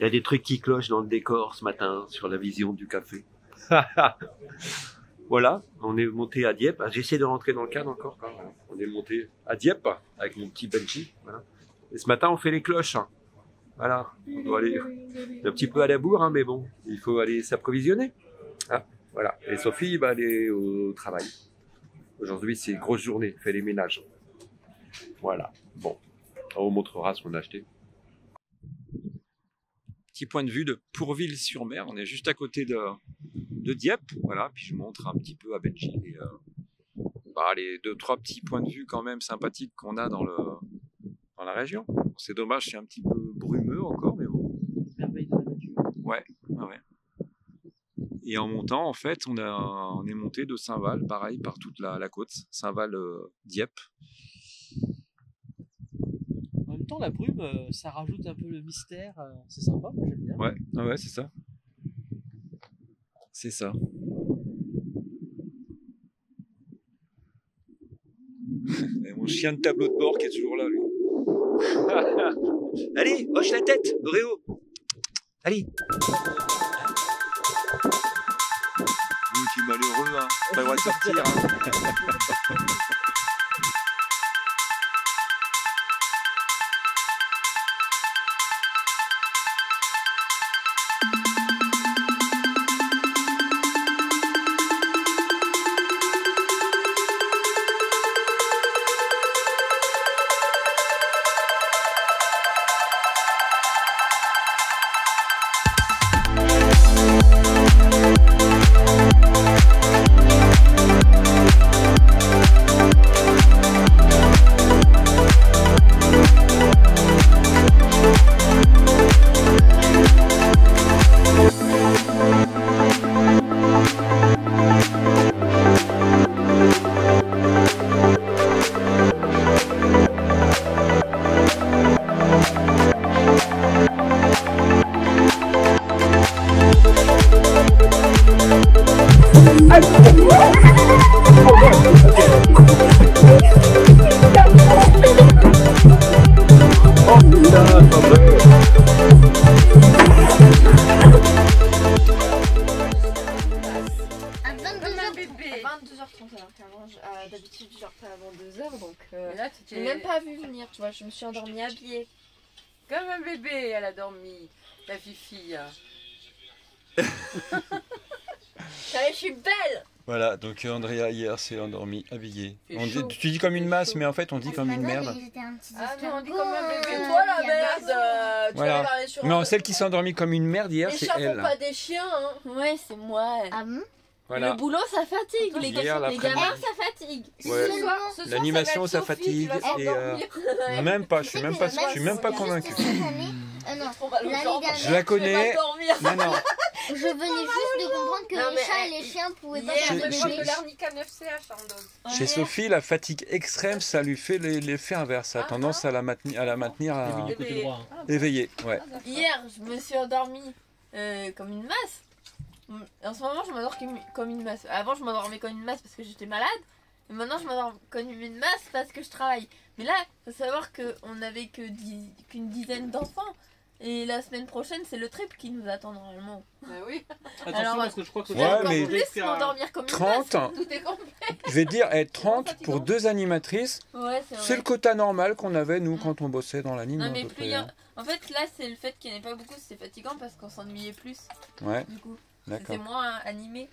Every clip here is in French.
Il y a des trucs qui clochent dans le décor ce matin sur la vision du café. voilà, on est monté à Dieppe. Ah, J'essaie de rentrer dans le cadre encore. quand même. On est monté à Dieppe avec mon petit Benji. Voilà. Et ce matin, on fait les cloches. hein. Voilà, on doit aller un petit peu à la bourre, hein, mais bon, il faut aller s'approvisionner. Ah, voilà. Et Sophie va aller au travail. Aujourd'hui, c'est une grosse journée, fait les ménages. Voilà. Bon, on vous montrera ce qu'on a acheté. Petit point de vue de Pourville-sur-Mer. On est juste à côté de, de Dieppe. Voilà. Puis je montre un petit peu à Benji les, euh, bah, les deux, trois petits points de vue quand même sympathiques qu'on a dans, le, dans la région. C'est dommage, c'est un petit peu brumeux encore, mais bon. Ouais, ouais, ouais. Et en montant, en fait, on, a, on est monté de Saint-Val, pareil, par toute la, la côte. Saint-Val-Dieppe. En même temps, la brume, euh, ça rajoute un peu le mystère. euh, c'est sympa, moi j'aime bien. Ouais, ah ouais, c'est ça. C'est ça. Et mon chien de tableau de bord qui est toujours là, lui. Allez, hoche la tête, Réo. Allez. Vous, tu es malheureux, hein. Pas le droit de sortir, hein. 2h30 alors qu'avant, euh, d'habitude, je dors pas avant 2h donc. Euh, là, tu t'es- même pas vu venir, tu vois, je me suis endormie habillée. Comme un bébé, elle a dormi, la fille. Hein. J'avais, je suis belle Voilà, donc euh, Andrea hier s'est endormie habillée. On dit- tu dis comme une masse, chaud. mais en fait on dit comme une merde. Ah comme un bébé. Toi la merde, euh, Voilà. Non, celle qui s'est endormie comme une merde hier, Les c'est chats font pas des chiens, hein. Ouais, c'est moi. Ah bon? Voilà. Le boulot, ça fatigue. Les, Hier, les l'après-midi. gamins, ça fatigue. Ouais. L'animation, ça fatigue. Et euh, même pas, je suis même pas, je suis même pas convaincu. euh, non, Je la connais. Non, non. je venais juste de comprendre que Non, les chats et les chiens pouvaient pas faire de J'ai- crois bébés. que l'arnica 9CH en donne. Chez Sophie, la fatigue extrême, ça lui fait les- l'effet inverse. Ça a Ah, tendance à la maintenir, à la maintenir à- hein. éveillée. Ouais. Hier, je me suis endormie euh, comme une masse. En ce moment, je m'endors comme une masse. Avant, je m'endormais comme une masse parce que j'étais malade. Et maintenant, je m'endors comme une masse parce que je travaille. Mais là, faut savoir qu'on n'avait que dix- qu'une dizaine d'enfants. Et la semaine prochaine, c'est le trip qui nous attend normalement. Ah oui, Attention Alors, parce que je crois que Ouais, encore mais- plus m'endormir comme une 30, masse. Tout est complet. je vais dire, être 30 fatigant. pour deux animatrices, Ouais, c'est le quota normal qu'on avait nous quand on bossait dans l'anime. Non, mais plus il y a- hein. En fait, là, c'est le fait qu'il n'y en ait pas beaucoup, c'est fatigant parce qu'on s'ennuyait plus. Ouais, Du coup, c'était moins animé.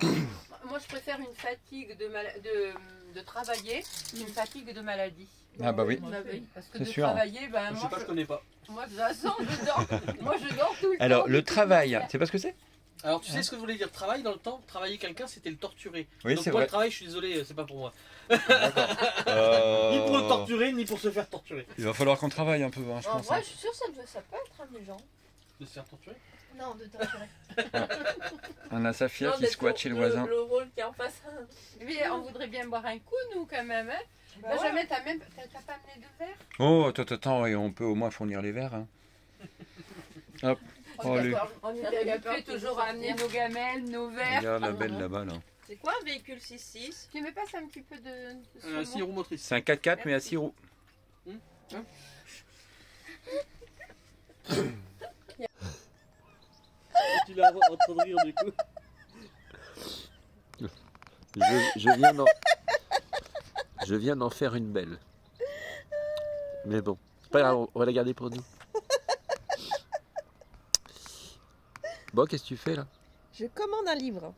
moi je préfère une fatigue de, mala- de, de travailler qu'une fatigue de maladie. Ah bah oui. Bah oui. Parce que C'est de sûr. travailler, ben, Je sais moi, pas, je je, connais pas. moi de toute façon, je dors. moi je dors tout le temps. Alors, le travail, c'est pas ce que c'est? Alors tu sais ce que je voulais dire Travail dans le temps, travailler quelqu'un c'était le torturer. Oui, Donc moi vrai. le travail je suis désolé, c'est pas pour moi. Euh, Ni pour le torturer, ni pour se faire torturer. Il va falloir qu'on travaille un peu, hein, je En pense. vrai, hein. je suis sûre que ça peut, ça peut être amusant. De se faire torturer Non, de torturer. On a Safia Non, qui d'être squatte chez le voisin. Le rôle qui est en face. Mais on voudrait bien boire un coup, nous, quand même. Hein. Bah ouais. Benjamin, t'as même t'as t'as pas amené de verre? Oh, attends, attends, et on peut au moins fournir les verres. hein. Hop, On oh, est lui. d'accord, on est On qu'il toujours faut amener nos gamelles, nos verres. Regarde la Ah, belle là-bas, là. C'est quoi un véhicule 6-6 Tu me passes un petit peu de, de euh, saumon Six roues motrices. C'est un 4x4, mais à 6 roues. tu l'as en train de rire du coup. Je, je viens d'en... Je viens d'en faire une belle. Mais bon, c'est pas grave, on va la garder pour nous. Bon, qu'est-ce que tu fais là? Je commande un livre.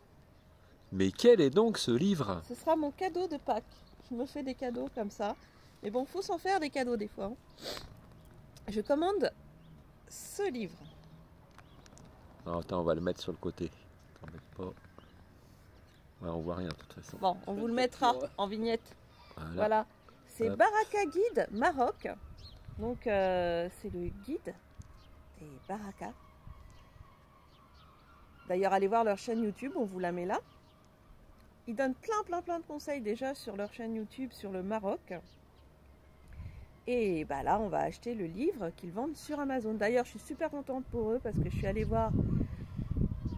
Mais quel est donc ce livre? Ce sera mon cadeau de Pâques. Je me fais des cadeaux comme ça. Mais bon, faut s'en faire des cadeaux des fois. hein. Je commande ce livre. Non, attends, on va le mettre sur le côté. Pas. Ouais, on voit rien de toute façon. Bon, on vous le mettra en vignette. Voilà. Voilà. C'est. Baraka Guide Maroc. Donc, euh, c'est le guide des Baraka. D'ailleurs, allez voir leur chaîne YouTube, on vous la met là. Ils donnent plein, plein, plein de conseils déjà sur leur chaîne YouTube sur le Maroc. Et bah là, on va acheter le livre qu'ils vendent sur Amazon. D'ailleurs, je suis super contente pour eux parce que je suis allée voir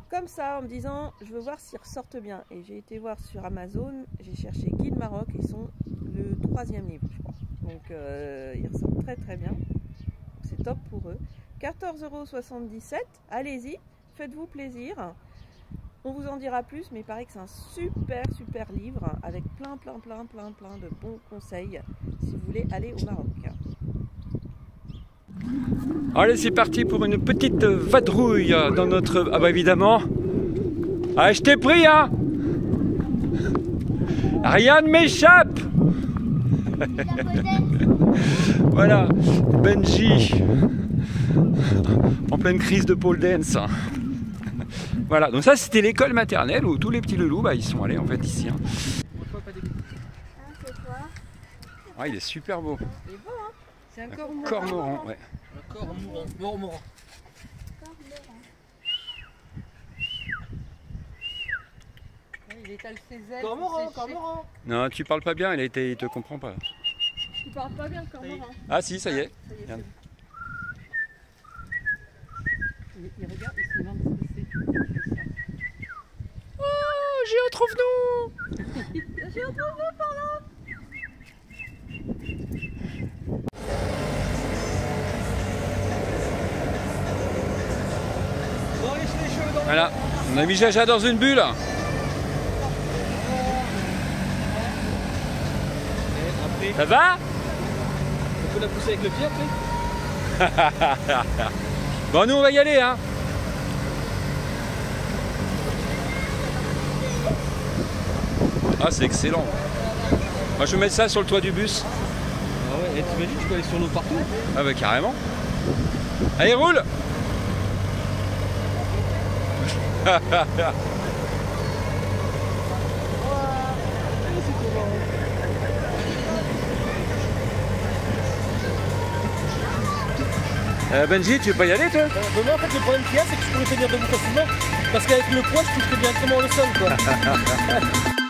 comme ça en me disant je veux voir s'ils ressortent bien. Et j'ai été voir sur Amazon, j'ai cherché Guide Maroc, ils sont le troisième livre. Donc euh, ils ressortent très très bien. C'est top pour eux. 14,77€, allez-y, faites-vous plaisir. On vous en dira plus, mais il paraît que c'est un super super livre avec plein plein plein plein plein de bons conseils si vous voulez aller au Maroc. Allez, c'est parti pour une petite vadrouille dans notre. Ah, bah évidemment. Ah, je t'ai pris, hein Rien ne m'échappe Voilà, Benji. En pleine crise de pole dance. Voilà, donc ça c'était l'école maternelle où tous les petits loulous, bah, ils sont allés en fait ici. hein. Ah, il est super beau. C'est encore Un cormoran, ouais. Un. Mort, mourant. Il étale ses ailes. Cormoran, cormoran. Non, tu parles pas bien, il, a été, il te comprend pas. Tu parles pas bien le cormoran. Ah si, ça y est. Ça y est, Regarde. Il, il regarde, il se demande ce que c'est. Oh, j'y retrouve-nous J'ai retrouvé par là Bon, lèche les cheveux dans Voilà, on a mis Jaja dans une bulle. Ça va on peut la pousser avec le pied après. Bon, nous on va y aller, hein. Ah, c'est excellent. Moi, je vais mettre ça sur le toit du bus. Ah ouais, et t'imagines, tu peux aller sur l'eau partout. Ah bah carrément. Allez, roule Euh, Benji, tu veux pas y aller toi? Euh, mais moi, en fait, le problème qu'il y a, c'est que je pourrais tenir debout facilement. Parce qu'avec le poids, je toucherais directement le sol, quoi.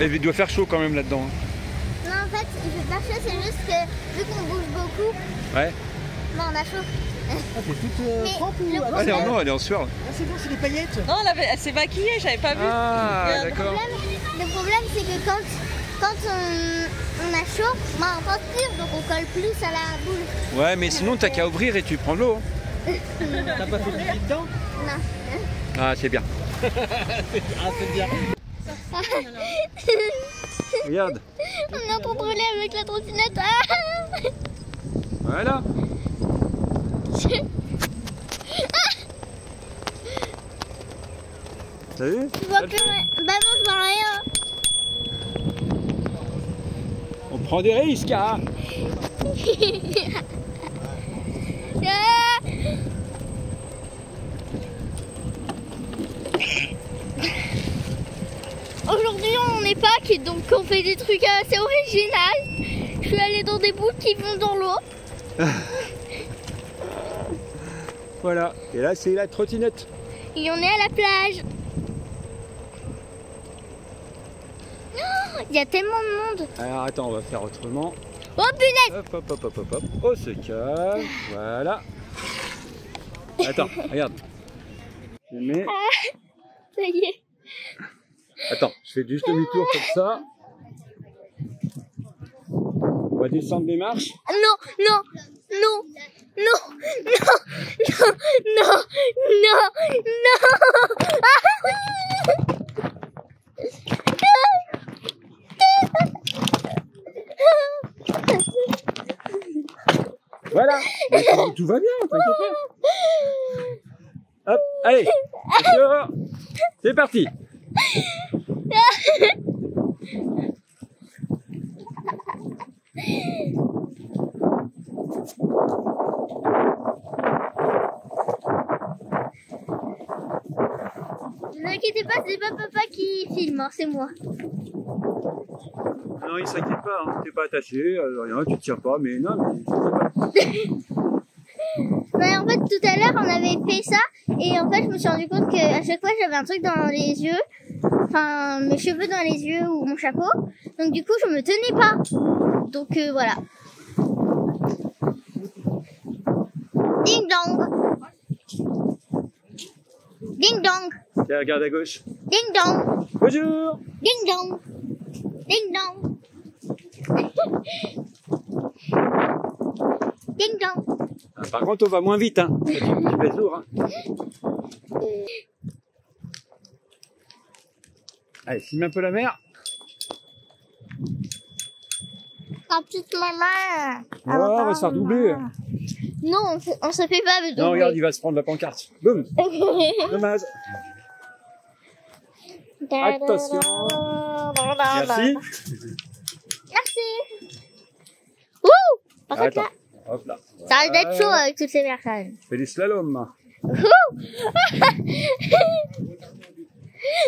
Il doit faire chaud quand même là-dedans. Non, en fait, il fait pas chaud, c'est juste que vu qu'on bouge beaucoup, Ouais. on a chaud. Ah, t'es toute euh, ou Ah, elle est en, non, elle est en sueur. Ah, c'est bon, c'est des paillettes. Non, elle, avait- elle s'est maquillée, j'avais pas vu. Ah, le d'accord. problème, le problème, c'est que quand, quand on, on a chaud, bah, on transpire, donc on colle plus à la boule. Ouais, mais sinon t'as qu'à ouvrir et tu prends de l'eau. T'as pas fait pipi dedans? Non. Ah, c'est bien. Ah, c'est bien. Regarde. On train de rouler avec la trottinette. Ah Voilà. T'as vu? Tu vois plus rien. Bah non, je vois rien. On prend des risques, hein Ah Aujourd'hui donc on fait des trucs assez originaux. Je suis allée dans des bouts qui vont dans l'eau. Voilà. Et là, c'est la trottinette. Et on est à la plage. Oh, Il y a tellement de monde. Alors, attends, on va faire autrement. Oh punaise Hop, hop, hop, hop, hop, hop. On se calme. Voilà. Attends, regarde. Je mets... Ça y est. Attends, je fais juste demi-tour comme ça. On va descendre les marches. Non, non, non, non, non, non, non, non, non. Voilà. Tout, va bien, t'inquiète pas. Hop, allez. C'est parti. Ne vous inquiétez pas, c'est pas papa qui filme, hein, c'est moi. Non, il s'inquiète pas, hein. t'es pas attaché, euh, rien, tu tiens pas, mais non, mais en fait, tout à l'heure, on avait fait ça, et en fait, je me suis rendu compte qu'à chaque fois, j'avais un truc dans les yeux, enfin, mes cheveux dans les yeux ou mon chapeau, donc du coup, je me tenais pas. Donc euh, voilà. Ding dong. Ding dong. Tiens, regarde à gauche. Ding dong. Bonjour Ding dong. Ding dong. Ding dong. Ah, Par contre, on va moins vite, hein. Tu pèses lourd, hein. Allez, filme un peu la mer. Ta petite maman. Oh, on va se faire doubler. Non, on se, fait pas de Non, regarde, il va se prendre la pancarte. Boum Dommage. Attention. Merci. Merci. Wouh Par contre, là, Hop là. ça risque d'être chaud avec toutes ces personnes. Fais des slaloms. Wouh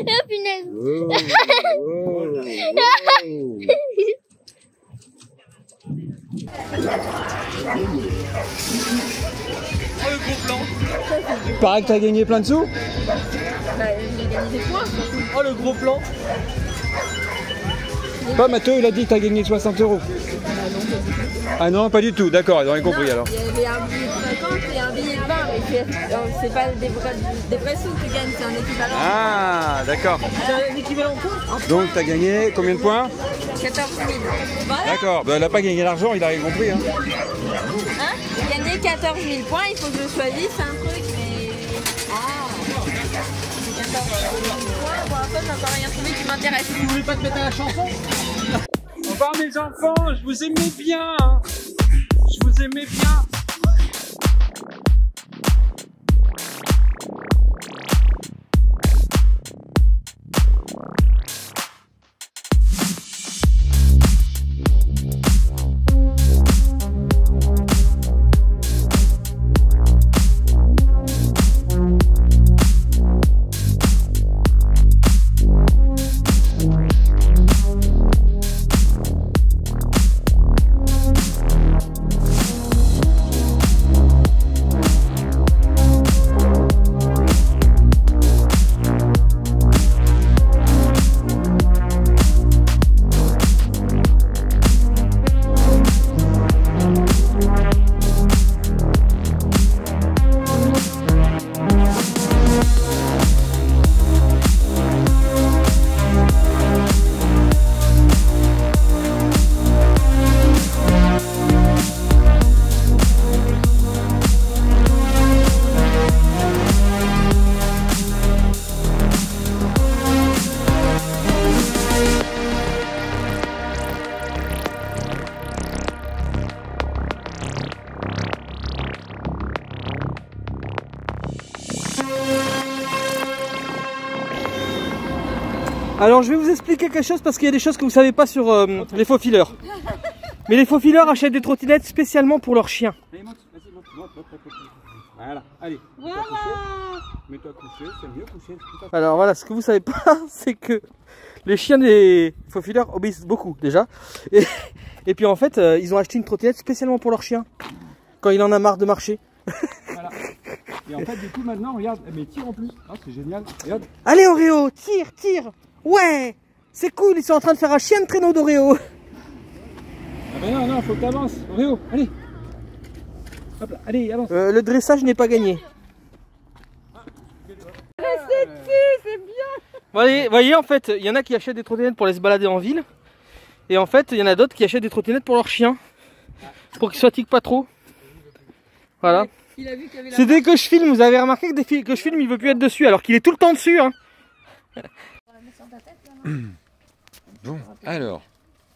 Oh punaise. Oh, oh, oh. Oh, le gros plan. Il paraît que t'as gagné plein de sous? Oh, le gros plan. Pas Mathieu, il a dit que t'as gagné 60 euros. Ah non, pas du tout. D'accord, ils ont rien compris alors. Il y avait un billet de 50 et un billet de 20, mais c'est- euh, c'est pas des vrais, des vrais sous que tu gagnes, c'est un équivalent. Ah, d'accord. C'est un équivalent quoi Donc t'as gagné combien de points 14 000. Voilà, D'accord. Ben, elle n'a pas gagné l'argent, il a rien compris. Hein. hein? Gagné 14 000 points, il faut que je choisisse un truc, J'ai 14 000 points, pour l'instant, j'ai encore rien trouvé qui m'intéresse. Vous voulez pas te mettre à la chanson? Au revoir mes enfants, je vous aimais bien. hein. Je vous aimais bien. Alors je vais vous expliquer quelque chose parce qu'il y a des choses que vous savez pas sur euh, les faux fileurs. Mais les faux fileurs achètent des trottinettes spécialement pour leurs chiens. Allez, monte, vas-y, monte, monte, monte, monte, monte. Voilà, allez. Mets-toi couché. Mets-toi couché, c'est mieux couché. Alors voilà, ce que vous savez pas, c'est que les chiens des faux fileurs obéissent beaucoup déjà. Et, et puis en fait, euh, ils ont acheté une trottinette spécialement pour leur chien. Quand il en a marre de marcher. Voilà. Et en fait, du coup, maintenant, regarde, mais tire en plus. Ah, c'est génial. Regarde. Allez Oreo, tire, tire Ouais C'est cool, ils sont en train de faire un chien de traîneau d'Oreo. Ah, bah non, non, faut que t'avances. Réo, allez. Hop là, allez, avance. Euh, le dressage n'est pas gagné. Bon, allez, vous voyez, en fait, il y en a qui achètent des trottinettes pour aller se balader en ville. Et en fait, il y en a d'autres qui achètent des trottinettes pour leurs chiens. Pour qu'ils se fatiguent pas trop. Voilà. C'est dès que je filme, vous avez remarqué que dès que je filme, il veut plus être dessus, alors qu'il est tout le temps dessus. Hein. Bon, alors.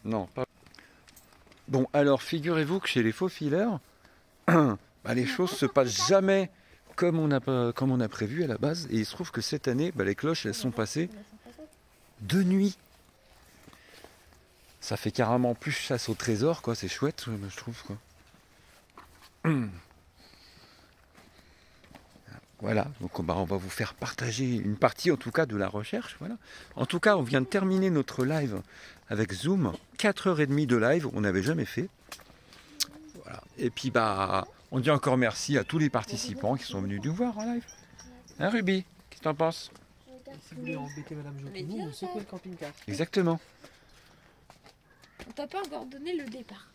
Non, pas. Bon, alors, figurez-vous que chez les faux fileurs, bah, les choses se passent jamais comme on, a, pas- comme on a prévu à la base. Et il se trouve que cette année, bah, les cloches, elles sont passées de nuit. Ça fait carrément plus chasse au trésor, quoi. C'est chouette, je trouve, quoi. Voilà, donc bah, on va vous faire partager une partie en tout cas de la recherche. Voilà. En tout cas, on vient de terminer notre live avec Zoom. 4h30 de live, on n'avait jamais fait. Voilà. Et puis bah on dit encore merci à tous les participants qui sont venus nous voir en live. Hein Ruby, qu'est-ce que t'en penses? Si vous voulez embêter Madame vous secouez le camping-car. Exactement. On t'a pas encore donné le départ.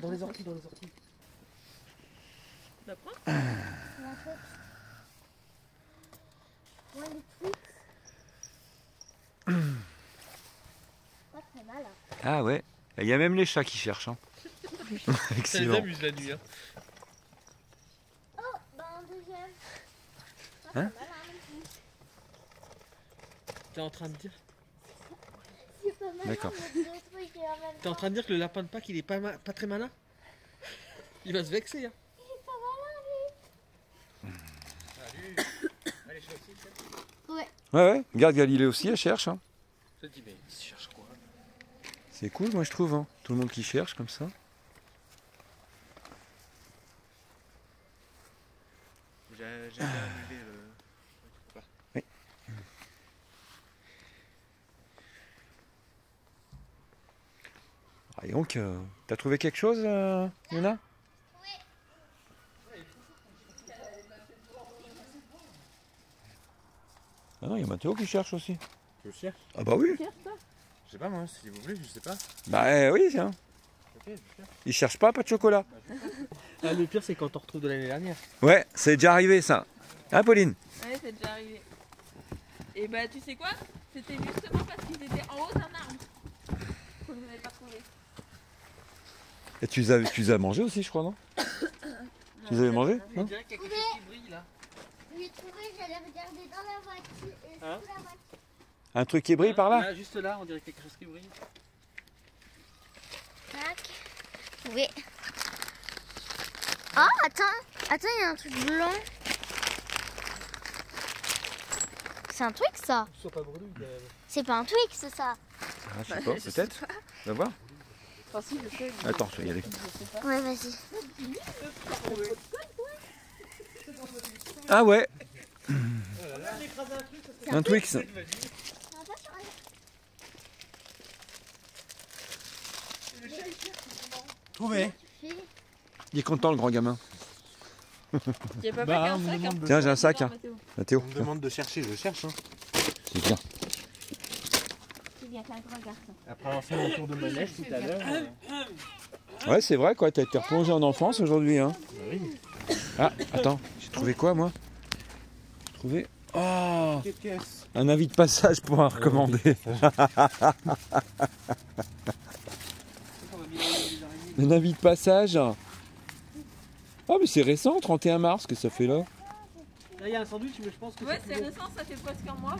Dans, les orties, dans les orties. Pas très mal. hein. Ah ouais, il y a même les chats qui cherchent. hein. Excellent. la nuit. Hein. Oh, bah un deuxième. Hein hein. T'es en train de dire? C'est pas mal, D'accord. hein, T'es en train de dire que le lapin de Pâques il est pas, ma- pas très malin? Il va se vexer. Hein. Il est pas malin, lui. Ouais. Ouais ouais, regarde Galilée aussi, elle cherche. hein. Je te dis, mais il cherche quoi? C'est cool moi je trouve. hein. Tout le monde qui cherche comme ça. J'ai bien annulé le. Ah, Et donc, euh, t'as trouvé quelque chose, euh, Ah non, il y a Mathéo qui cherche aussi. Je cherche. Ah bah oui. Je sais pas, moi, si vous voulez, je sais pas. Bah euh, oui, tiens. Ok, je cherche. Il cherche pas, pas de chocolat. Ah, le pire c'est quand on retrouve de l'année dernière. Ouais, c'est déjà arrivé ça. Hein, Pauline Ouais, c'est déjà arrivé. Et bah, tu sais quoi? C'était justement parce qu'ils étaient en haut d'un arbre qu'on les avait pas trouvés. Et tu les as, tu les as mangés aussi, je crois, non? Tu les avais mangés non? J'ai trouvé, j'allais regarder dans la voiture. et Hein sous la voiture. Un truc qui brille par là Là, juste là, on dirait quelque chose qui brille. Tac. Oui. Oh, attends. Attends, il y a un truc blanc. C'est un Twix, ça. C'est pas un Twix, ça ah, Je sais pas, peut-être. On va voir. Attends, je vais y aller. Ouais, vas-y. Ah ouais Un Twix. Trouvé. Il est content, le grand gamin. Il y a pas Bah, qu'un sac, hein. de- Tiens, j'ai un sac. Hein. Mathéo. On me demande de chercher, je cherche. Hein. c'est bien. Après avoir fait mon tour de manège tout à l'heure. euh, Ouais, c'est vrai, quoi. T'as été replongé en enfance aujourd'hui, hein. Ah, attends, j'ai trouvé quoi, moi? Trouvé. Oh Un avis de passage pour un recommandé. Un avis de passage. Oh, mais c'est récent, 31 mars, que ça fait là. Là, il y a un sandwich, mais je pense que Ouais, c'est récent, ça fait presque un mois.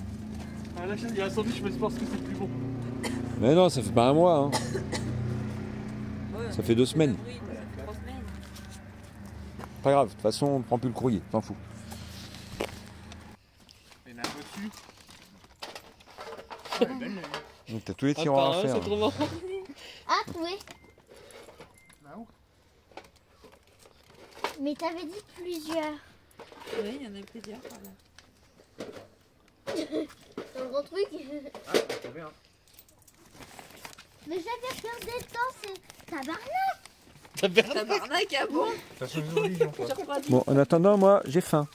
Ah, là, il y a un sandwich, mais je pense que c'est plus bon. Mais non, ça fait pas un mois. Hein. Ça fait deux semaines. Oui, ça fait trois semaines. Pas grave, de toute façon, on prend plus le courrier, t'en fous. Il y en a un peu dessus. Donc t'as tous les Ah, tiroirs à faire. trop marrant. Ah, oui. Mais t'avais dit plusieurs. Oui, il y en a plusieurs par là. C'est un gros truc. Mais j'avais regardé le temps, c'est tabarnak. Tabarnak, ah bon. Bon, en attendant, moi, j'ai faim.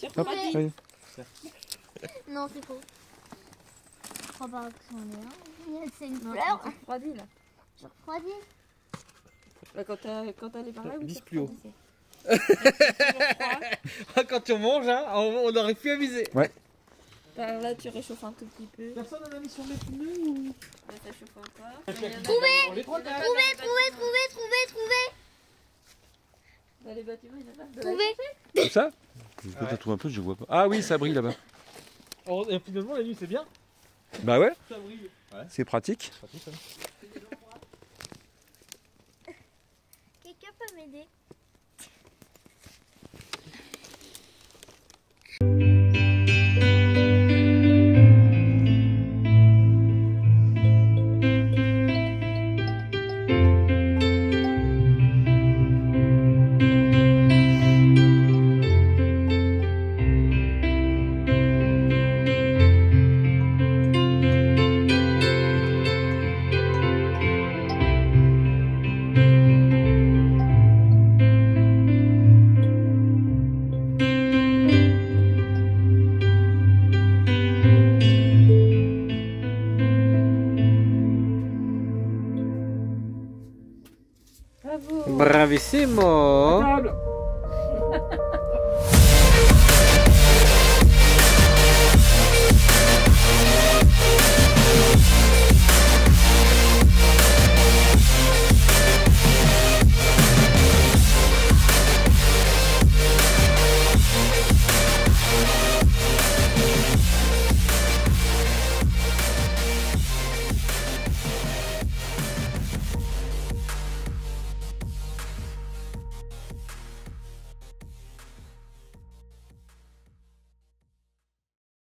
Tu refroidis. Non, c'est faux. Je crois pas que c'en est un. C'est une Non, fleur. tu refroidis là. Je refroidis. Bah, quand t'allais par là, oui, Vise tu plus haut. refroidissais. Quand on mange, hein, on, on aurait pu aviser. Par là, tu réchauffes un tout petit peu. Personne n'en a mis sur les pneus ou? Là, ça chauffe encore. Trouvé Trouvé, trouvé, trouvé, trouvé, trouvé. Dans les bâtiments, il y en a pas. Trouvé. Comme ça? Je peux trouver un peu, je vois pas. Ah oui, ça brille là-bas. Oh, Et finalement, la nuit, c'est bien. Bah ouais, Ça brille. c'est pratique. Quelqu'un peut m'aider? Bravissimo!